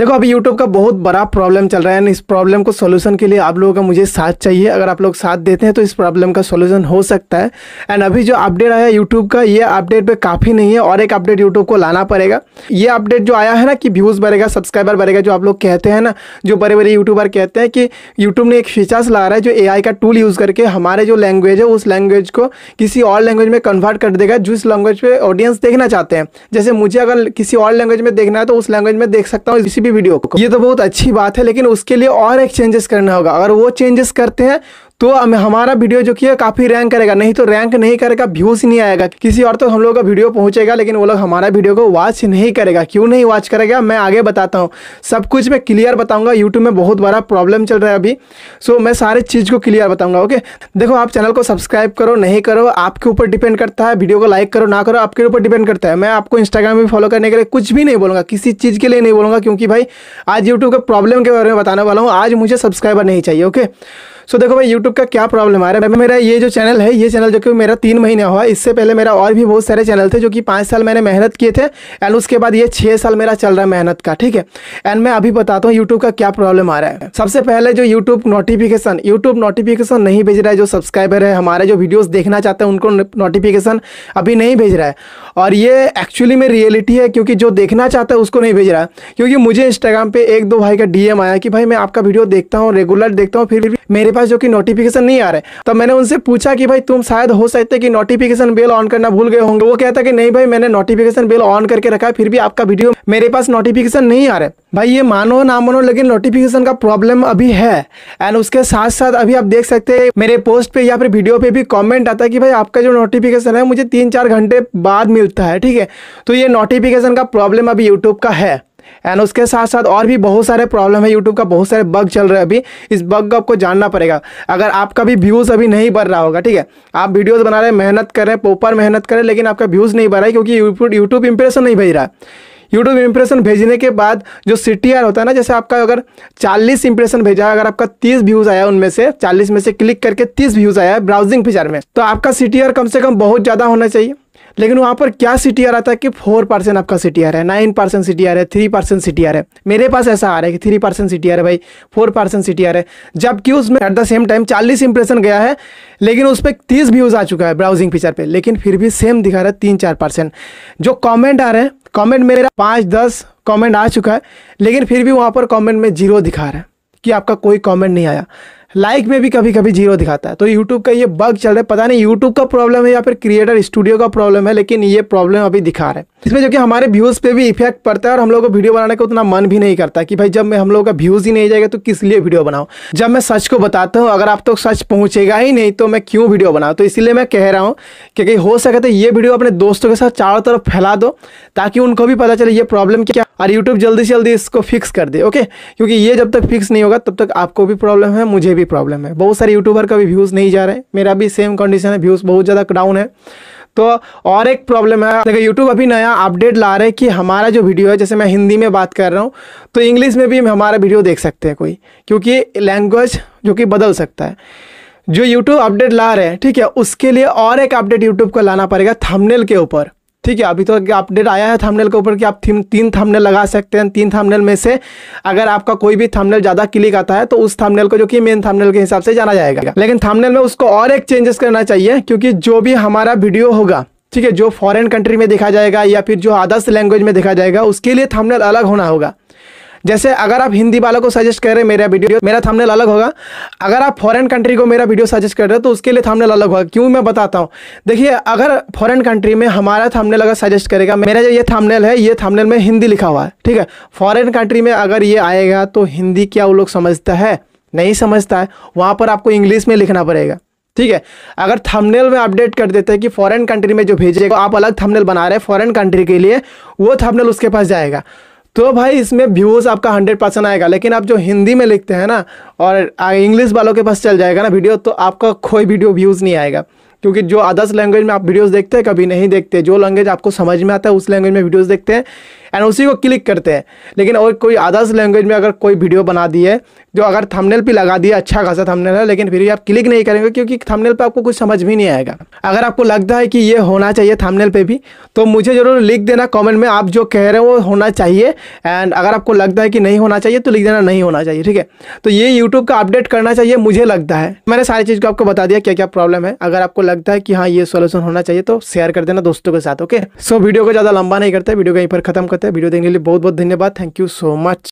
देखो, अभी यूट्यूब का बहुत बड़ा प्रॉब्लम चल रहा है। एंड इस प्रॉब्लम को सोल्यूशन के लिए आप लोगों का मुझे साथ चाहिए। अगर आप लोग साथ देते हैं तो इस प्रॉब्लम का सोल्यूशन हो सकता है। एंड अभी जो अपडेट आया यूट्यूब का, ये अपडेट पे काफ़ी नहीं है। और एक अपडेट यूट्यूब को लाना पड़ेगा। ये अपडेट जो आया है ना कि व्यूज़ बढ़ेगा सब्सक्राइबर बढ़ेगा, जो आप लोग कहते हैं ना, जो बड़े बड़े यूट्यूबर कहते हैं कि यूट्यूब ने एक फीचर्स ला रहा है जो AI का टूल यूज़ करके हमारे जो लैंग्वेज है, उस लैंग्वेज को किसी और लैंग्वेज में कन्वर्ट कर देगा, जिस लैंग्वेज पे ऑडियंस देखना चाहते हैं। जैसे मुझे अगर किसी और लैंग्वेज में देखना है तो उस लैंग्वेज में देख सकता हूँ। किसी भी वीडियो को। ये तो बहुत अच्छी बात है, लेकिन उसके लिए और एक चेंजेस करना होगा। अगर वो चेंजेस करते हैं तो हमारा वीडियो जो कि है, काफ़ी रैंक करेगा। नहीं तो रैंक नहीं करेगा व्यूज़ नहीं आएगा। किसी और तो हम लोग का वीडियो पहुंचेगा, लेकिन वो लोग हमारा वीडियो को वॉच नहीं करेगा। क्यों नहीं वॉच करेगा? मैं आगे बताता हूँ। सब कुछ मैं क्लियर बताऊँगा। यूट्यूब में बहुत बड़ा प्रॉब्लम चल रहा है अभी। सो मैं सारे चीज़ को क्लियर बताऊँगा ओके देखो, आप चैनल को सब्सक्राइब करो, नहीं करो, आपके ऊपर डिपेंड करता है। वीडियो को लाइक करो, ना करो, आपके ऊपर डिपेंड करता है। मैं आपको इंस्टाग्राम में फॉलो करने के लिए कुछ भी नहीं बोलूँगा। किसी चीज़ के लिए नहीं बोलूँगा, क्योंकि भाई, आज यूट्यूब के प्रॉब्लम के बारे में बताने वाला हूँ। आज मुझे सब्सक्राइबर नहीं चाहिए ओके सो देखो भाई यूट्यूब का क्या प्रॉब्लम आ रहा है? मेरा ये जो चैनल है, ये चैनल जो कि मेरा तीन महीने हुआ, इससे पहले मेरा और भी बहुत सारे चैनल थे जो कि पाँच साल मैंने मेहनत किए थे एंड उसके बाद ये छः साल मेरा चल रहा है मेहनत का, ठीक है? एंड मैं अभी बताता हूँ यूट्यूब का क्या प्रॉब्लम आ रहा है। सबसे पहले जो यूट्यूब नोटिफिकेशन यूट्यूब नोटिफिकेशन नहीं भेज रहा है जो सब्सक्राइबर है, हमारे जो वीडियोज़ देखना चाहते हैं, उनको नोटिफिकेशन अभी नहीं भेज रहा है। और ये एक्चुअली में रियलिटी है, क्योंकि जो देखना चाहता है, उसको नहीं भेज रहा है। क्योंकि मुझे इंस्टाग्राम पे एक दो भाई का डीएम आया कि, भाई, मैं आपका वीडियो देखता हूँ रेगुलर देखता हूँ, फिर मेरे पास जो कि नोटिफिकेशन नहीं आ रहे। तब मैंने उनसे पूछा कि भाई तुम शायद हो सकते कि नोटिफिकेशन बेल ऑन करना भूल गए होंगे। वो कहता कि नहीं भाई, मैंने नोटिफिकेशन बेल ऑन करके रखा है, फिर भी आपका वीडियो मेरे पास नोटिफिकेशन नहीं आ रहे। भाई ये मानो ना मानो, लेकिन नोटिफिकेशन का प्रॉब्लम अभी है। एंड उसके साथ साथ अभी आप देख सकते हैं, मेरे पोस्ट पे या फिर वीडियो पे भी कमेंट आता है कि भाई आपका जो नोटिफिकेशन है, मुझे तीन चार घंटे बाद मिलता है, ठीक है? तो ये नोटिफिकेशन का प्रॉब्लम अभी यूट्यूब का है। एंड उसके साथ साथ और भी बहुत सारे प्रॉब्लम है यूट्यूब का, बहुत सारे बग चल रहे हैं अभी। इस बग को आपको जानना पड़ेगा। अगर आपका भी व्यूज़ अभी नहीं बढ़ रहा होगा, ठीक है? आप वीडियोज़ बना रहे मेहनत कर रहे हैं पोपर मेहनत कर लेकिन आपका व्यूज़ नहीं बढ़ रहा है क्योंकि यूट्यूब इंप्रेशन नहीं भेज रहा है। यूट्यूब इंप्रेशन भेजने के बाद जो सी होता है ना, जैसे आपका अगर 40 इंप्रेशन भेजा है, अगर आपका 30 व्यूज़ आया उनमें से 40 में से क्लिक करके 30 व्यूज़ आया है ब्राउजिंग फीचर में तो आपका सी कम से कम बहुत ज़्यादा होना चाहिए। लेकिन वहाँ पर क्या सी टी आर आता है कि फोर परसेंट आपका सी आर है नाइन परसेंट सी आर है थ्री परसेंट सी है। मेरे पास ऐसा आ रहा है कि थ्री परसेंट सी आर है भाई फोर परसेंट सी आर है। जबकि उसमें एट द सेम टाइम चालीस इंप्रेशन गया है, लेकिन उस पर तीस व्यूज़ आ चुका है ब्राउजिंग फीचर पर लेकिन फिर भी सेम दिखा रहा है तीन चार परसेंट जो कॉमेंट आ रहे हैं कॉमेंट मेरा पाँच दस कॉमेंट आ चुका है, लेकिन फिर भी वहाँ पर कॉमेंट में ज़ीरो दिखा रहा है कि आपका कोई कॉमेंट नहीं आया। लाइक में भी कभी कभी ज़ीरो दिखाता है। तो यूट्यूब का ये बग चल रहा है। पता नहीं यूट्यूब का प्रॉब्लम है या फिर क्रिएटर स्टूडियो का प्रॉब्लम है, लेकिन ये प्रॉब्लम अभी दिखा रहा है। इसमें जो कि हमारे व्यूज़ पे भी इफ़ेक्ट पड़ता है और हम लोग को वीडियो बनाने का उतना मन भी नहीं करता कि भाई जब मैं हम लोग का व्यूज़ ही नहीं जाएगा तो किस लिए वीडियो बनाऊँ? जब मैं सच को बताता हूँ, अगर आप तो सच पहुँचेगा ही नहीं तो मैं क्यों वीडियो बनाऊँ? तो इसलिए मैं कह रहा हूँ कि हो सके तो ये वीडियो अपने दोस्तों के साथ चारों तरफ़ फैला दो, ताकि उनको भी पता चले ये प्रॉब्लम क्या और यूट्यूब जल्दी से जल्दी इसको फिक्स कर दे ओके क्योंकि ये जब तक फिक्स नहीं होगा, तब तक आपको भी प्रॉब्लम है, मुझे भी प्रॉब्लम है। बहुत सारे यूट्यूबर का भी व्यूज़ नहीं जा रहे मेरा भी सेम कंडीशन है व्यूज़ बहुत ज़्यादा डाउन है। तो और एक प्रॉब्लम है, देखो यूट्यूब अभी नया अपडेट ला रहे हैं कि हमारा जो वीडियो है, जैसे मैं हिंदी में बात कर रहा हूँ तो इंग्लिश में भी हमारा वीडियो देख सकते हैं कोई, क्योंकि लैंग्वेज जो कि बदल सकता है। जो यूट्यूब अपडेट ला रहे हैं, ठीक है, उसके लिए और एक अपडेट यूट्यूब को लाना पड़ेगा थंबनेल के ऊपर। ठीक है, अभी तो अपडेट आया है थंबनेल के ऊपर कि आप तीन थंबनेल लगा सकते हैं, तीन थंबनेल में से अगर आपका कोई भी थंबनेल ज़्यादा क्लिक आता है तो उस थंबनेल को जो कि मेन थंबनेल के हिसाब से जाना जाएगा। लेकिन थंबनेल में उसको और एक चेंजेस करना चाहिए, क्योंकि जो भी हमारा वीडियो होगा, ठीक है, जो फॉरेन कंट्री में देखा जाएगा या फिर जो अदर्स लैंग्वेज में देखा जाएगा, उसके लिए थंबनेल अलग होना होगा। जैसे अगर आप हिंदी वालों को सजेस्ट कर रहे हैं मेरा वीडियो मेरा थंबनेल अलग होगा। अगर आप फॉरेन कंट्री को मेरा वीडियो सजेस्ट कर रहे हो तो उसके लिए थंबनेल अलग होगा। क्यों मैं बताता हूँ? देखिए, अगर फॉरेन कंट्री में हमारा थंबनेल अगर सजेस्ट करेगा, मेरा जो ये थंबनेल है, ये थंबनेल में हिंदी लिखा हुआ है, ठीक है? फॉरेन कंट्री में अगर ये आएगा तो हिंदी क्या वो लोग समझता है? नहीं समझता है। वहाँ पर आपको इंग्लिश में लिखना पड़ेगा, ठीक है? अगर थंबनेल में अपडेट कर देते हैं कि फॉरेन कंट्री में जो भेजेगा, आप अलग थंबनेल बना रहे हैं फॉरेन कंट्री के लिए, वो थंबनेल उसके पास जाएगा। तो भाई इसमें व्यूज़ आपका हंड्रेड परसेंट आएगा। लेकिन आप जो हिंदी में लिखते हैं ना, और इंग्लिश वालों के पास चल जाएगा ना वीडियो तो आपका कोई वीडियो व्यूज़ नहीं आएगा। क्योंकि जो अदर्स लैंग्वेज में आप वीडियोस देखते हैं, कभी नहीं देखते। जो लैंग्वेज आपको समझ में आता है, उस लैंग्वेज में वीडियोस देखते हैं एंड उसी को क्लिक करते हैं। लेकिन और कोई अदर्स लैंग्वेज में अगर कोई वीडियो बना दी है, जो अगर थंबनेल पे लगा दिया अच्छा खासा थंबनेल है, लेकिन फिर भी आप क्लिक नहीं करेंगे क्योंकि थंबनेल पे आपको कुछ समझ भी नहीं आएगा। अगर आपको लगता है कि ये होना चाहिए थंबनेल पे भी तो मुझे ज़रूर लिख देना कमेंट में। आप जो कह रहे हो, वो होना चाहिए एंड अगर आपको लगता है कि नहीं होना चाहिए तो लिख देना नहीं होना चाहिए, ठीक है? तो ये यूट्यूब का अपडेट करना चाहिए, मुझे लगता है। मैंने सारी चीज़ को आपको बता दिया क्या क्या प्रॉब्लम है। अगर आपको लगता है कि हाँ ये सोल्यूशन होना चाहिए तो शेयर कर देना दोस्तों के साथ ओके सो वीडियो को ज़्यादा लंबा नहीं करते वीडियो को यहीं पर खत्म करते हैं। वीडियो देखने के लिए बहुत बहुत धन्यवाद। Thank you so much